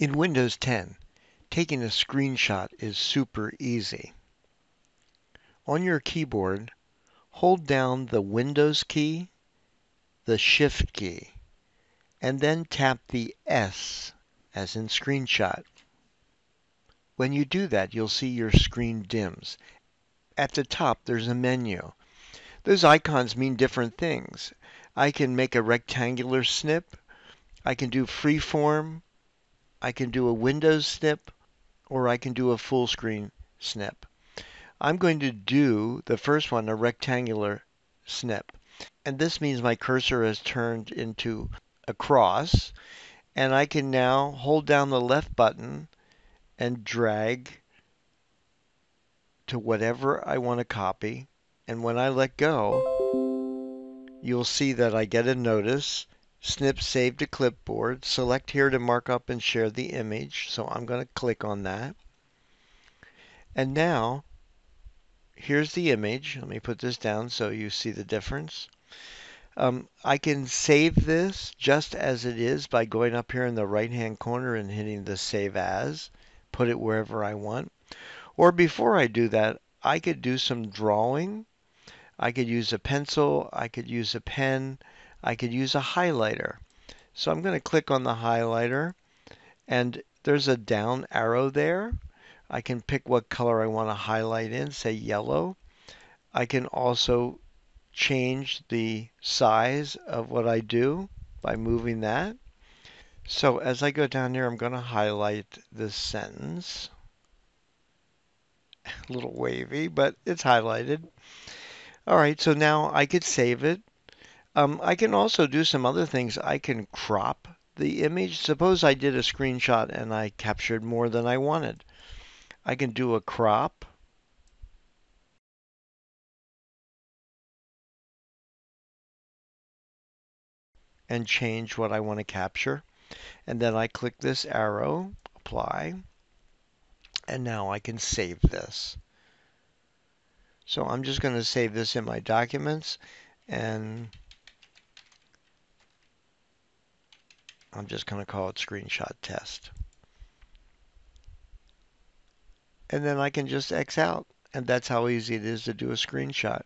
In Windows 10, taking a screenshot is super easy. On your keyboard, hold down the Windows key, the Shift key, and then tap the S as in screenshot. When you do that, you'll see your screen dims. At the top, there's a menu. Those icons mean different things. I can make a rectangular snip. I can do freeform. I can do a Windows snip or I can do a full screen snip. I'm going to do the first one, a rectangular snip. And this means my cursor has turned into a cross. And I can now hold down the left button and drag to whatever I want to copy. And when I let go, you'll see that I get a notice snip save to clipboard. Select here to mark up and share the image. So I'm going to click on that. And now, here's the image. Let me put this down so you see the difference. Um, I can save this just as it is by going up here in the right hand corner and hitting the save as, put it wherever I want. Or before I do that, I could do some drawing. I could use a pencil, I could use a pen, I could use a highlighter. So I'm going to click on the highlighter and there's a down arrow there. I can pick what color I want to highlight in, say yellow. I can also change the size of what I do by moving that. So as I go down here, I'm going to highlight this sentence. A little wavy, but it's highlighted. All right, so now I could save it. Um, I can also do some other things. I can crop the image. Suppose I did a screenshot and I captured more than I wanted. I can do a crop. and change what I want to capture. And then I click this arrow, apply, and now I can save this. So I'm just going to save this in my documents and I'm just going to call it screenshot test. And then I can just X out. And that's how easy it is to do a screenshot.